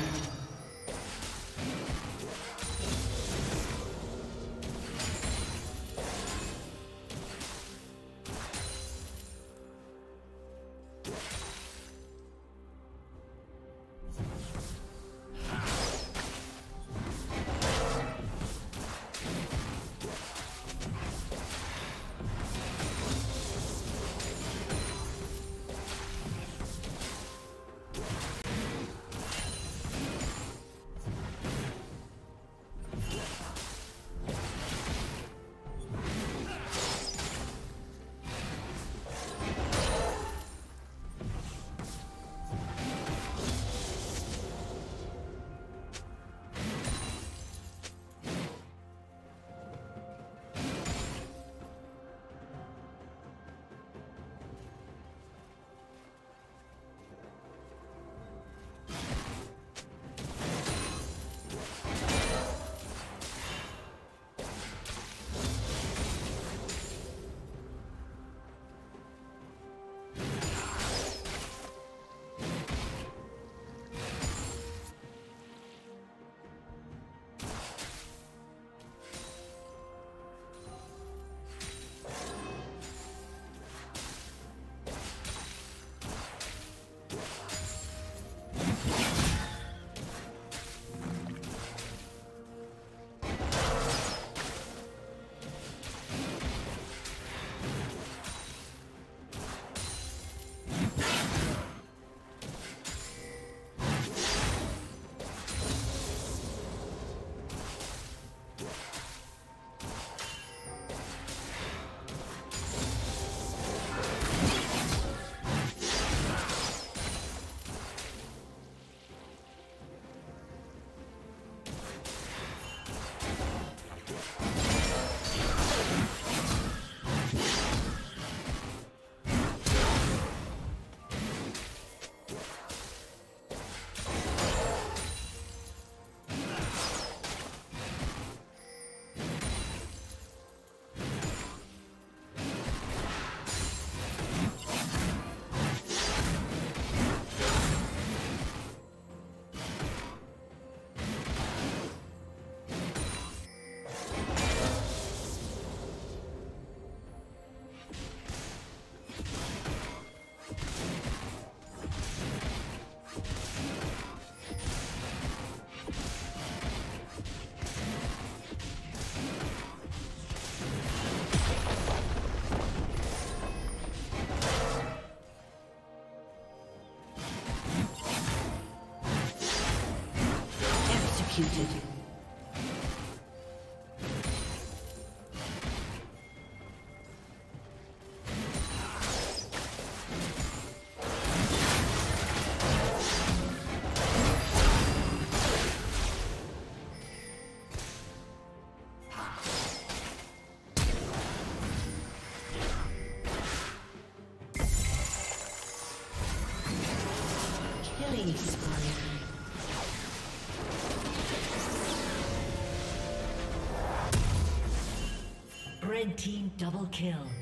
round. видеть. Team double kill.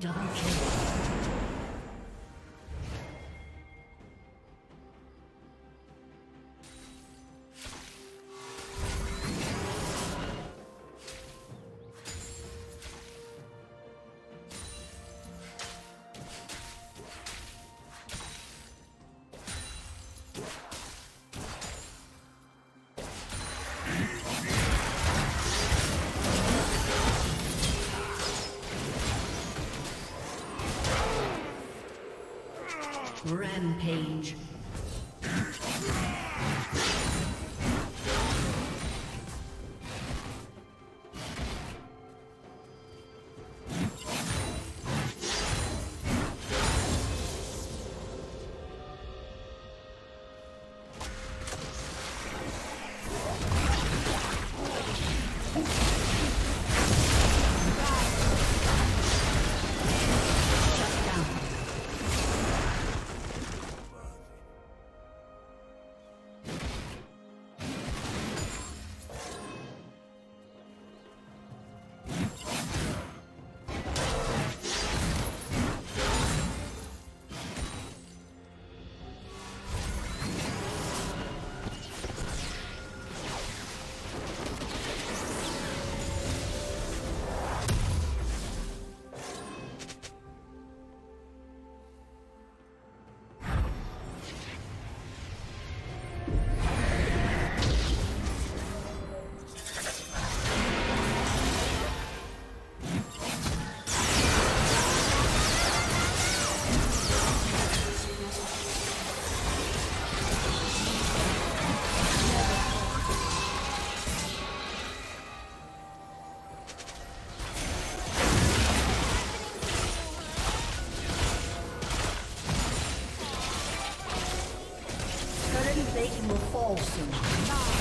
Double kill. Rampage. 怎么？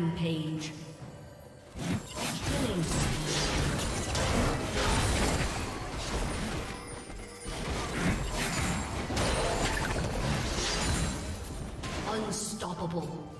Rampage. Unstoppable.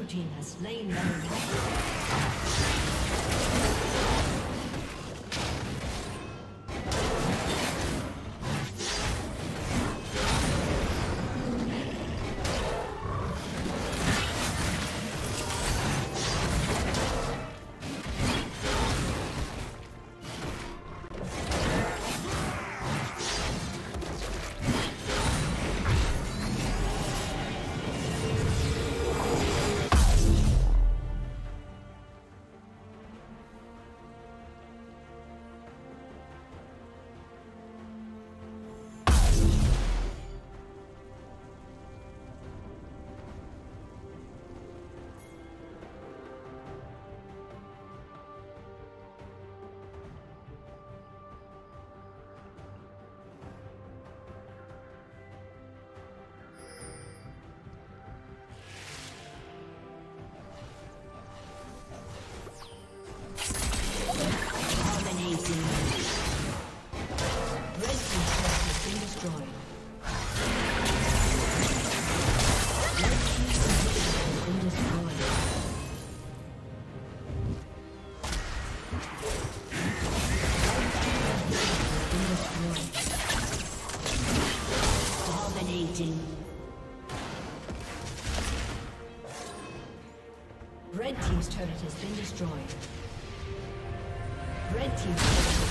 Team has slain Baron turret has been destroyed. Red Team's